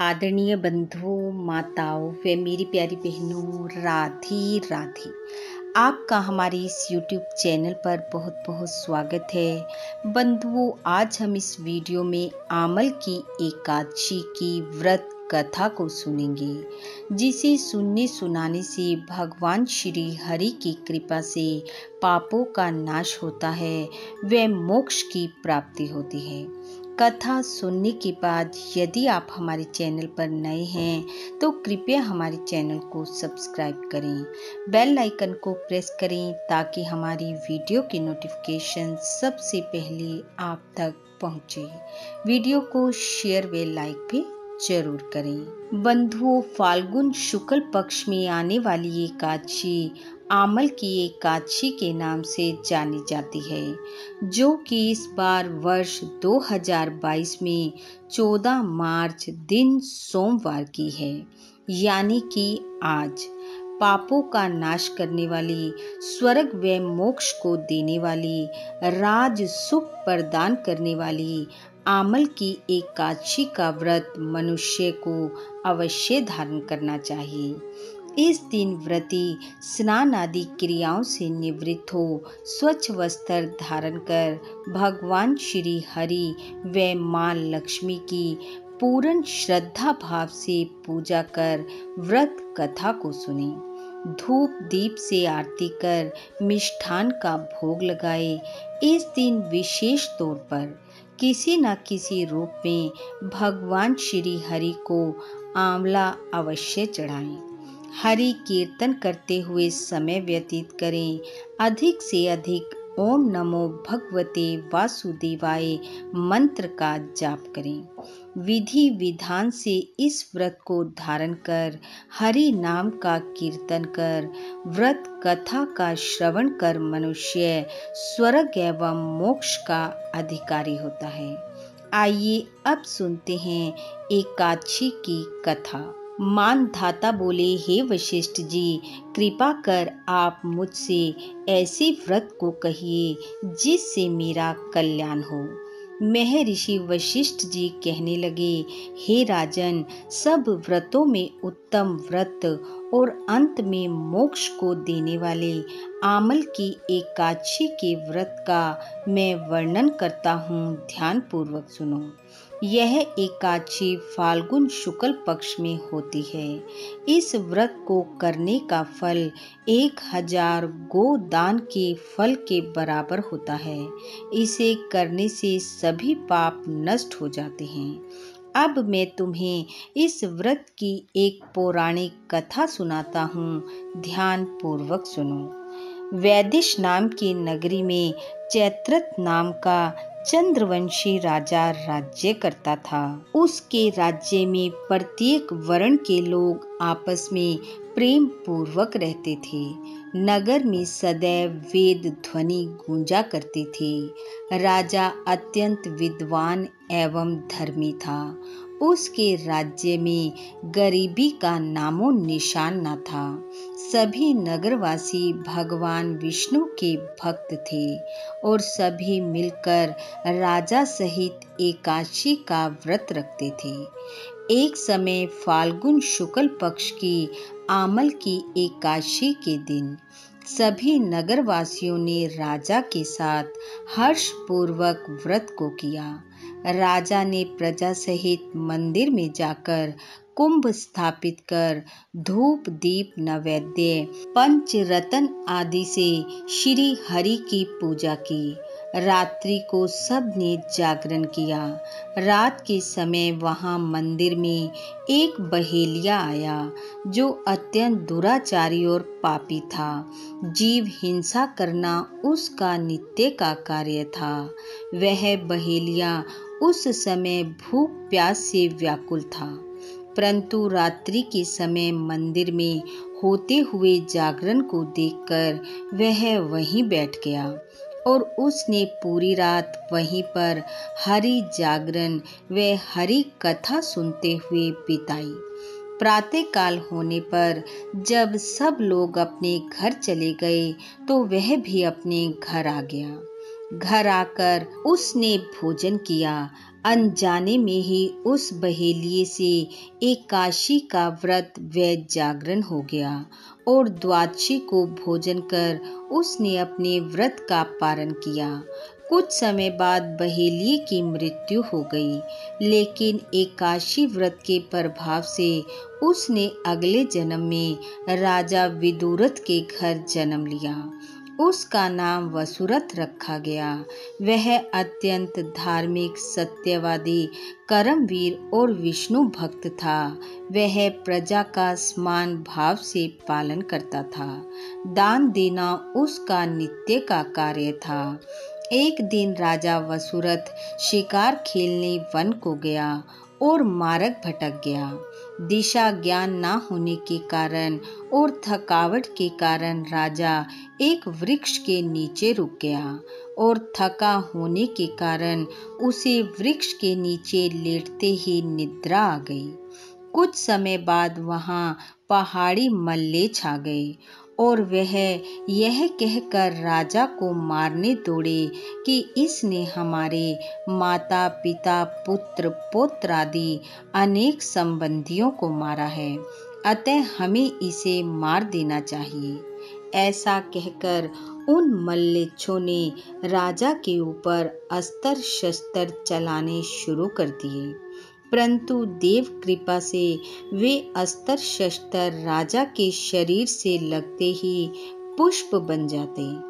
आदरणीय बंधुओं, माताओं, व मेरी प्यारी बहनों, राधे राधे। आपका हमारे इस YouTube चैनल पर बहुत बहुत स्वागत है। बंधुओं, आज हम इस वीडियो में आमल की एकादशी की व्रत कथा को सुनेंगे, जिसे सुनने सुनाने से भगवान श्री हरि की कृपा से पापों का नाश होता है, व मोक्ष की प्राप्ति होती है। कथा सुनने के बाद यदि आप हमारे चैनल पर नए हैं तो कृपया हमारे चैनल को सब्सक्राइब करें। बेल आइकन को प्रेस करें ताकि हमारी वीडियो की नोटिफिकेशन सबसे पहले आप तक पहुँचे। वीडियो को शेयर व लाइक भी ज़रूर करें। बंधुओं, फाल्गुन शुक्ल पक्ष में आने वाली एकादशी आमल की एकादशी के नाम से जानी जाती है, जो कि इस बार वर्ष 2022 में 14 मार्च दिन सोमवार की है। यानी कि आज, पापों का नाश करने वाली, स्वर्ग व मोक्ष को देने वाली, राज सुख प्रदान करने वाली आमल की एकादशी का व्रत मनुष्य को अवश्य धारण करना चाहिए। इस दिन व्रती स्नान आदि क्रियाओं से निवृत्त हो, स्वच्छ वस्त्र धारण कर भगवान श्री हरि व माँ लक्ष्मी की पूर्ण श्रद्धा भाव से पूजा कर व्रत कथा को सुने। धूप दीप से आरती कर मिष्ठान का भोग लगाए। इस दिन विशेष तौर पर किसी न किसी रूप में भगवान श्री हरि को आंवला अवश्य चढ़ाएँ। हरि कीर्तन करते हुए समय व्यतीत करें। अधिक से अधिक ओम नमो भगवते वासुदेवाय मंत्र का जाप करें। विधि विधान से इस व्रत को धारण कर, हरि नाम का कीर्तन कर, व्रत कथा का श्रवण कर मनुष्य स्वर्ग एवं मोक्ष का अधिकारी होता है। आइए अब सुनते हैं एकाक्षी की कथा। मान धाता बोले, हे वशिष्ठ जी, कृपा कर आप मुझसे ऐसे व्रत को कहिए जिससे मेरा कल्याण हो। महर्षि वशिष्ठ जी कहने लगे, हे राजन, सब व्रतों में उत्तम व्रत और अंत में मोक्ष को देने वाले आमल की एकादशी के व्रत का मैं वर्णन करता हूँ ध्यान पूर्वक सुनो। यह एकादशी फाल्गुन शुक्ल पक्ष में होती है। इस व्रत को करने का फल एक हज़ार गो दान के फल के बराबर होता है। इसे करने से सभी पाप नष्ट हो जाते हैं। अब मैं तुम्हें इस व्रत की एक पौराणिक कथा सुनाता हूँ। ध्यान पूर्वक सुनो। वैदिश नाम की नगरी में चैत्रत नाम का चंद्रवंशी राजा राज्य करता था। उसके राज्य में प्रत्येक वर्ण के लोग आपस में प्रेम पूर्वक रहते थे। नगर में सदैव वेद ध्वनि गूंजा करती थी। राजा अत्यंत विद्वान एवं धर्मी था। उसके राज्य में गरीबी का नामो निशान न था। सभी नगरवासी भगवान विष्णु के भक्त थे और सभी मिलकर राजा सहित एकादशी का व्रत रखते थे। एक समय फाल्गुन शुक्ल पक्ष की आमल की एकादशी के दिन सभी नगरवासियों ने राजा के साथ हर्षपूर्वक व्रत को किया। राजा ने प्रजा सहित मंदिर में जाकर कुंभ स्थापित कर धूप, दीप, नैवेद्य पंच रतन आदि से श्री हरि की पूजा की। रात्रि को सबने जागरण किया। रात के समय वहाँ मंदिर में एक बहेलिया आया, जो अत्यंत दुराचारी और पापी था। जीव हिंसा करना उसका नित्य का कार्य था। वह बहेलिया उस समय भूख प्यास से व्याकुल था। परंतु रात्रि के समय मंदिर में होते हुए जागरण को देखकर वह वहीं बैठ गया और उसने पूरी रात वहीं पर हरि जागरण व हरि कथा सुनते हुए बिताई। प्रातः काल होने पर जब सब लोग अपने घर चले गए तो वह भी अपने घर आ गया। घर आकर उसने भोजन किया। अनजाने में ही उस बहेलिए से एकाशी का व्रत व जागरण हो गया और द्वादशी को भोजन कर उसने अपने व्रत का पारण किया। कुछ समय बाद बहेलिए की मृत्यु हो गई, लेकिन एकाशी व्रत के प्रभाव से उसने अगले जन्म में राजा विदुरथ के घर जन्म लिया। उसका नाम वसुरथ रखा गया। वह अत्यंत धार्मिक, सत्यवादी, कर्मवीर और विष्णु भक्त था। वह प्रजा का समान भाव से पालन करता था। दान देना उसका नित्य का कार्य था। एक दिन राजा वसुरथ शिकार खेलने वन को गया और मार्ग भटक गया। दिशा ज्ञान न होने के कारण और थकावट के कारण राजा एक वृक्ष के नीचे रुक गया और थका होने के कारण उसे वृक्ष के नीचे लेटते ही निद्रा आ गई। कुछ समय बाद वहाँ पहाड़ी मल्ले छा गए और वह यह कहकर राजा को मारने दौड़े कि इसने हमारे माता, पिता, पुत्र पुत्र आदि अनेक संबंधियों को मारा है। अतः हमें इसे मार देना चाहिए। ऐसा कहकर उन मल्लेच्छों ने राजा के ऊपर अस्त्र शस्त्र चलाने शुरू कर दिए। परंतु देव कृपा से वे अस्त्र शस्त्र राजा के शरीर से लगते ही पुष्प बन जाते।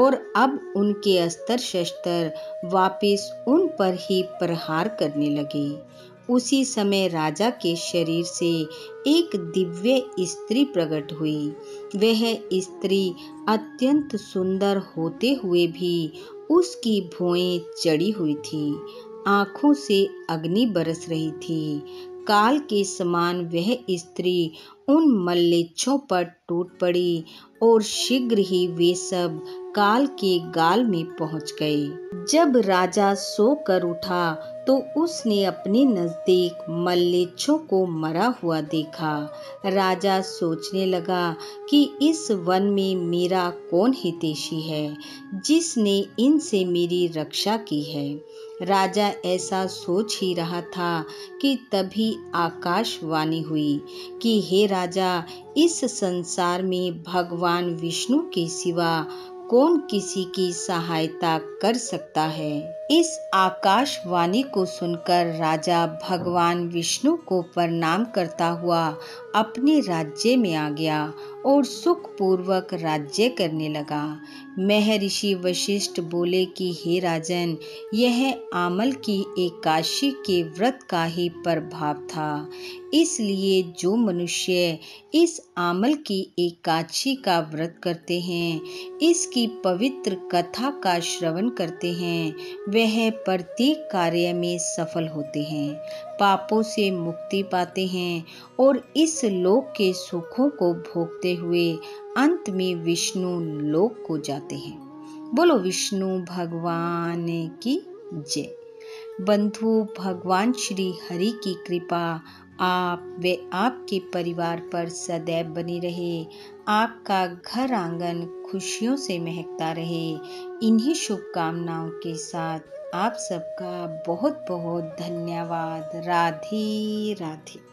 और अब उनके अस्त्र शस्त्र वापिस उन पर ही प्रहार करने लगे। उसी समय राजा के शरीर से एक दिव्य स्त्री प्रकट हुई। वह स्त्री अत्यंत सुंदर होते हुए भी उसकी भुएँ चढ़ी हुई थी। आँखों से अग्नि बरस रही थी। काल के समान वह स्त्री उन मल्लेच्छों पर टूट पड़ी और शीघ्र ही वे सब काल के गाल में पहुँच गए। जब राजा सो कर उठा तो उसने अपने नज़दीक मल्लेच्छों को मरा हुआ देखा। राजा सोचने लगा कि इस वन में मेरा कौन हितेशी है, जिसने इनसे मेरी रक्षा की है। राजा ऐसा सोच ही रहा था कि तभी आकाशवाणी हुई कि हे राजा, इस संसार में भगवान विष्णु के सिवा कौन किसी की सहायता कर सकता है? इस आकाशवाणी को सुनकर राजा भगवान विष्णु को प्रणाम करता हुआ अपने राज्य में आ गया और सुखपूर्वक राज्य करने लगा। महर्षि वशिष्ठ बोले कि, हे राजन, यह आमल की एकाशी के व्रत का ही प्रभाव था। इसलिए जो मनुष्य इस आमल की एकादशी का व्रत करते हैं, इसकी पवित्र कथा का श्रवण करते हैं वह प्रत्येक कार्य में सफल होते हैं, पापों से मुक्ति पाते हैं और इस लोक के सुखों को भोगते हुए अंत में विष्णु लोक को जाते हैं। बोलो, विष्णु भगवान की जय। बंधु भगवान श्री हरि की कृपा, आप व आपके परिवार पर सदैव बनी रहे। आपका घर आँगन खुशियों से महकता रहे। इन्हीं शुभकामनाओं के साथ आप सबका बहुत बहुत धन्यवाद। राधे राधे